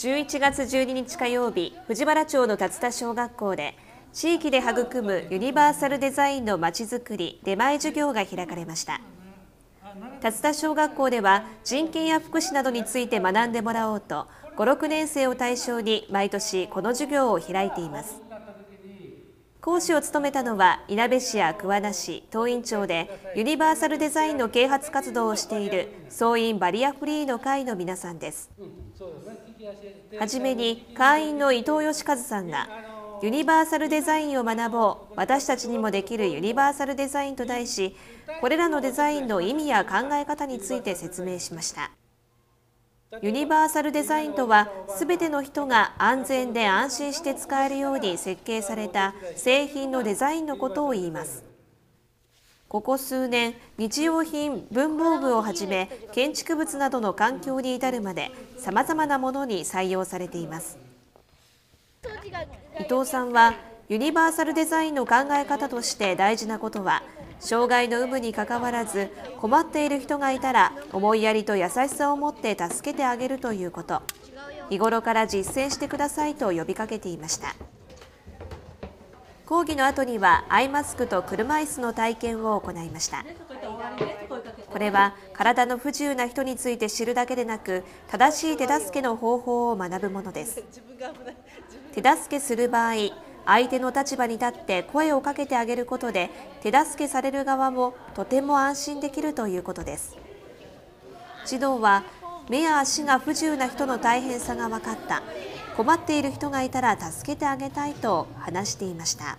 11月12日火曜日、藤原町の竜田小学校で、地域で育むユニバーサルデザインのまちづくり出前授業が開かれました。竜田小学校では人権や福祉などについて学んでもらおうと5、6年生を対象に毎年この授業を開いています。講師を務めたのはいなべ市や桑名市、東院町でユニバーサルデザインの啓発活動をしている総員バリアフリーの会の皆さんです。はじめに会員の伊藤義和さんがユニバーサルデザインを学ぼう私たちにもできるユニバーサルデザインと題しこれらのデザインの意味や考え方について説明しました。ユニバーサルデザインとはすべての人が安全で安心して使えるように設計された製品のデザインのことを言います。ここ数年日用品文房具をはじめ建築物などの環境に至るまでさまざまなものに採用されています。伊藤さんはユニバーサルデザインの考え方として大事なことは障害の有無にかかわらず困っている人がいたら思いやりと優しさを持って助けてあげるということ。日頃から実践してくださいと呼びかけていました。講義の後にはアイマスクと車椅子の体験を行いました。これは体の不自由な人について知るだけでなく正しい手助けの方法を学ぶものです。手助けする場合相手の立場に立って声をかけてあげることで手助けされる側もとても安心できるということです児童は目や足が不自由な人の大変さが分かった困っている人がいたら助けてあげたいと話していました。